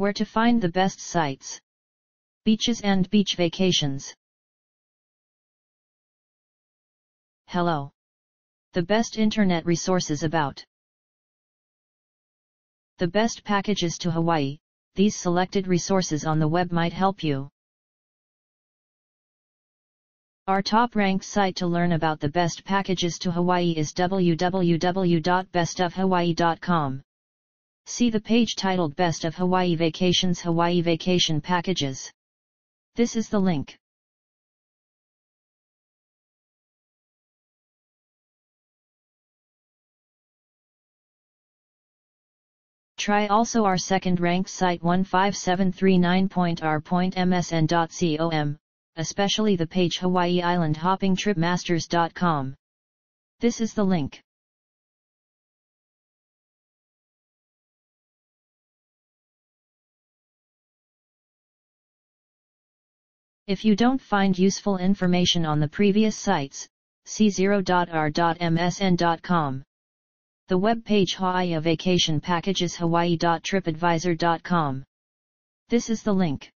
Where to find the best sites. Beaches and beach vacations. Hello. The best internet resources about. The best packages to Hawaii, these selected resources on the web might help you. Our top-ranked site to learn about the best packages to Hawaii is www.bestofhawaii.com. See the page titled Best of Hawaii Vacations Hawaii Vacation Packages. This is the link. Try also our second ranked site 15739.r.msn.com, especially the page Hawaii Island Hopping Tripmasters.com. This is the link. If you don't find useful information on the previous sites, see 0.r.msn.com. The web page Hawaii Vacation Packages Hawaii.tripadvisor.com. This is the link.